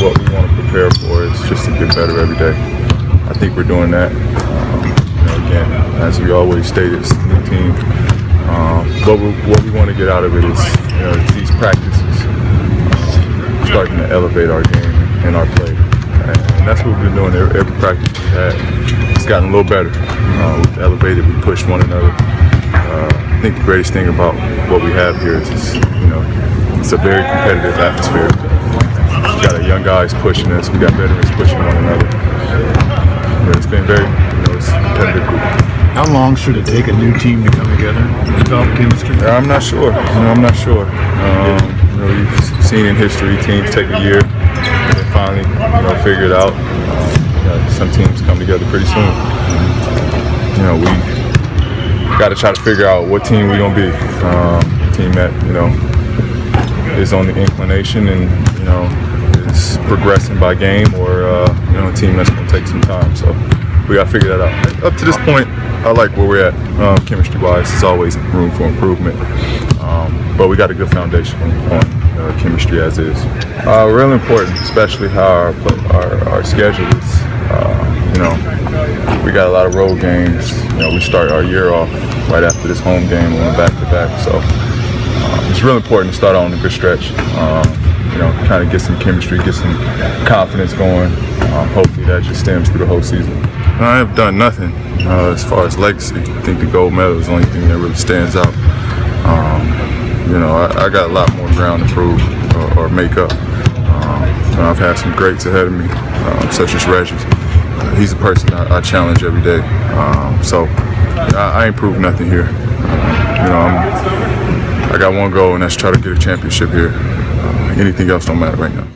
what we want to prepare for is just to get better every day. I think we're doing that. Um, you know, again, as we always state, it's a new team. Um, what we, what we want to get out of it is you know, these practices uh, starting to elevate our game and our play. And that's what we've been doing every, every practice we've had. It's gotten a little better. Uh, we've elevated, we pushed one another. Uh, I think the greatest thing about what we have here is, is you know, it's a very competitive atmosphere. We got our young guys pushing us. We got veterans pushing one another. It's been very, you know, it's competitive group. How long should it take a new team to come together, develop chemistry? I'm not sure. You know, I'm not sure. Um, you know, you've seen in history teams take a year and then finally, you know, figure it out. Um, you know, some teams come together pretty soon. You know, we got to try to figure out what team we're gonna be. Um, team that you know is on the inclination and you know progressing by game, or uh, you know a team that's gonna take some time. So we got to figure that out. Up to this point, I like where we're at um, chemistry-wise. There's always room for improvement, um, but we got a good foundation on, uh, chemistry as is. Uh, real important, especially how our our, our schedule is. Uh, you know, we got a lot of road games. You know, we start our year off right after this home game on back to back. So um, it's real important to start on a good stretch. Um, you know, kind of get some chemistry, get some confidence going. Um, hopefully that just stems through the whole season. I have done nothing uh, as far as legacy. I think the gold medal is the only thing that really stands out. Um, you know, I, I, got a lot more ground to prove or, or make up. Um, I've had some greats ahead of me, uh, such as Reggie. Uh, he's a person I, I challenge every day. Um, so I, I ain't proved nothing here. Uh, you know, I'm, I got one goal, and that's try to get a championship here. Uh, anything else don't matter right now.